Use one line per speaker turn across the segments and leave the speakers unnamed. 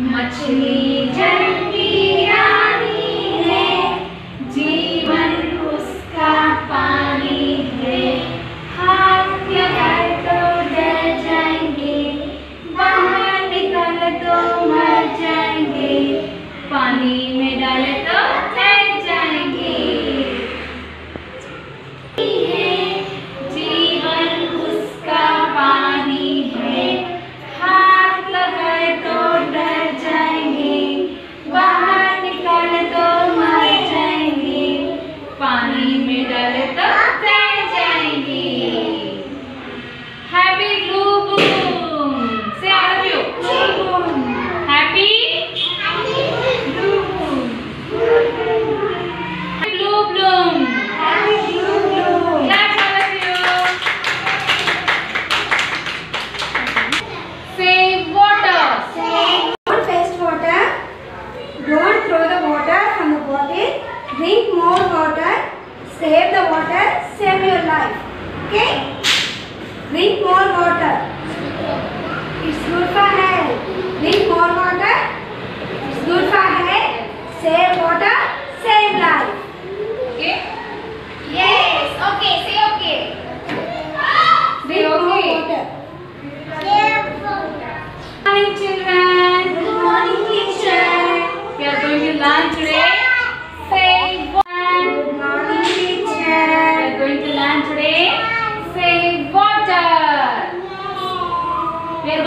मछली जल रानी है। जीवन उसका पानी है। हाथ जाएँगे, बाहर निकल तो मर जाएँगे। पानी
life. Okay? Drink more water. It's good for health. Drink more water. It's good for health. Save water.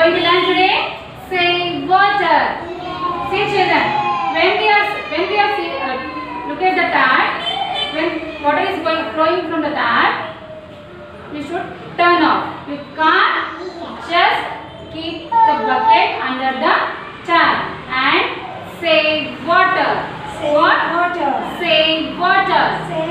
Going to learn today. Save water. See children, when we are when we are see, uh, look at the tap, when water is going flowing from the tap, we should turn off. We can't just keep the bucket under the tap and save water.
Save
What?
water.
Save water.
Save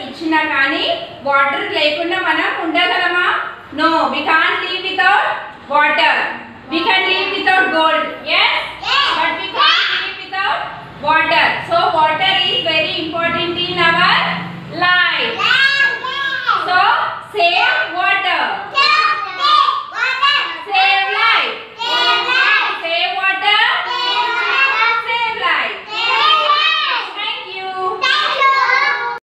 ఇచ్చినా కానీ water లేకుండా మనం ఉండగలమా? No we can live without water we can live without gold yes